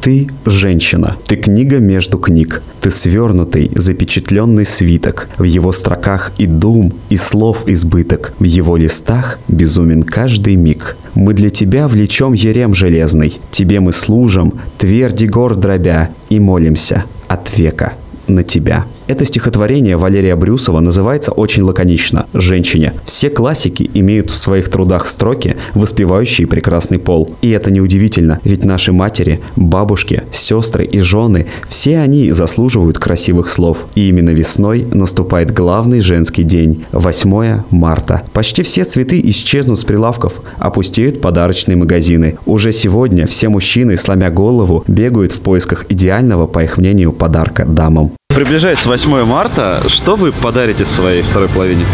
Ты – женщина, ты книга между книг, ты свернутый, запечатленный свиток, в его строках и дум, и слов избыток, в его листах безумен каждый миг. Мы для тебя влечем ерем железный, тебе мы служим, тверди гор дробя, и молимся от века на тебя. Это стихотворение Валерия Брюсова называется очень лаконично «Женщине». Все классики имеют в своих трудах строки, воспевающие прекрасный пол. И это неудивительно, ведь наши матери, бабушки, сестры и жены, все они заслуживают красивых слов. И именно весной наступает главный женский день – 8 марта. Почти все цветы исчезнут с прилавков, опустеют подарочные магазины. Уже сегодня все мужчины, сломя голову, бегают в поисках идеального, по их мнению, подарка дамам. Приближается 8 марта. Что вы подарите своей второй половине?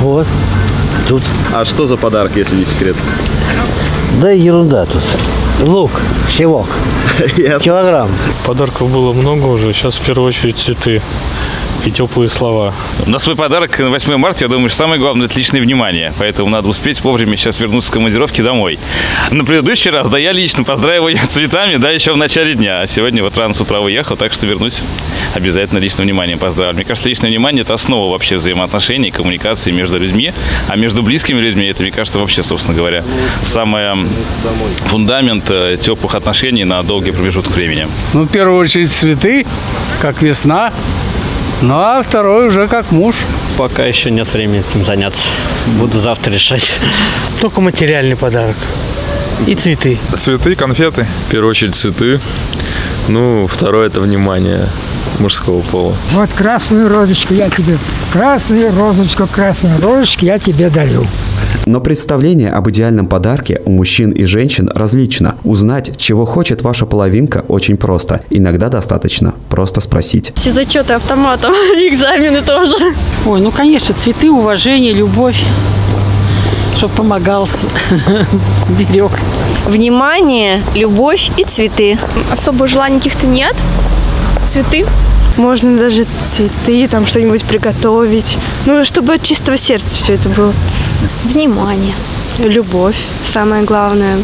Вот, тут. А что за подарок, если не секрет? Да ерунда тут. Лук, севок, килограмм. Подарков было много уже. Сейчас в первую очередь цветы и теплые слова. На свой подарок на 8 марта, я думаю, что самое главное – это личное внимание. Поэтому надо успеть вовремя сейчас вернуться с командировки домой. На предыдущий раз, да, я лично поздравил ее цветами, да, еще в начале дня. А сегодня вот рано с утра уехал, так что вернусь обязательно личным вниманием поздравлю. Мне кажется, личное внимание – это основа вообще взаимоотношений, коммуникации между людьми. А между близкими людьми это, мне кажется, вообще, собственно говоря, самый фундамент э, теплых отношений на долгий промежуток времени. Ну, в первую очередь цветы, как весна. Ну, а второй уже как муж. Пока еще нет времени этим заняться. Буду завтра решать. Только материальный подарок. И цветы. Цветы, конфеты. В первую очередь цветы. Ну, второе это внимание мужского пола. Вот красную розочку я тебе, красную розочку, красную розочку я тебе дарю. Но представление об идеальном подарке у мужчин и женщин различно. Узнать, чего хочет ваша половинка, очень просто. Иногда достаточно просто спросить. Все зачеты автоматом, экзамены тоже. Ой, ну конечно, цветы, уважение, любовь, чтобы помогал, берег. Внимание, любовь и цветы. Особо желаний каких-то нет. Цветы. Можно даже цветы, там что-нибудь приготовить. Ну, чтобы от чистого сердца все это было. Внимание. Любовь, самое главное.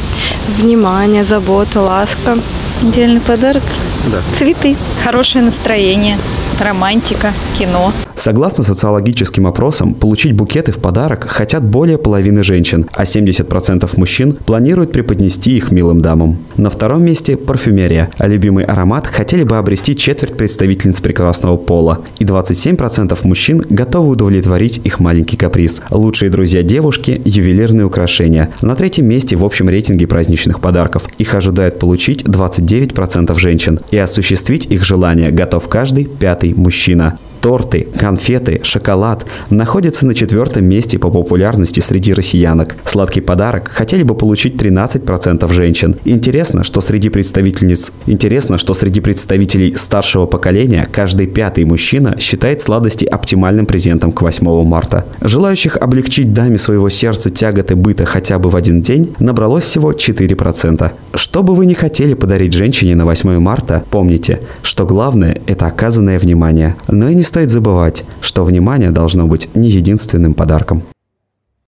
Внимание, забота, ласка. Идеальный подарок? Да. Цветы. Хорошее настроение, романтика, кино. Согласно социологическим опросам, получить букеты в подарок хотят более половины женщин, а 70% мужчин планируют преподнести их милым дамам. На втором месте – парфюмерия, а любимый аромат хотели бы обрести четверть представительниц прекрасного пола. И 27% мужчин готовы удовлетворить их маленький каприз. Лучшие друзья девушки – ювелирные украшения. На третьем месте в общем рейтинге праздничных подарков. Их ожидают получить 29% женщин. И осуществить их желание готов каждый пятый мужчина. Торты, конфеты, шоколад находятся на четвертом месте по популярности среди россиянок. Сладкий подарок хотели бы получить 13% женщин. Интересно, что среди представительниц Интересно, что среди представителей старшего поколения каждый пятый мужчина считает сладости оптимальным презентом к 8 марта. Желающих облегчить даме своего сердца тяготы быта хотя бы в один день набралось всего 4%. Что бы вы ни хотели подарить женщине на 8 марта, помните, что главное – это оказанное внимание. Но и не стоит забывать, что внимание должно быть не единственным подарком.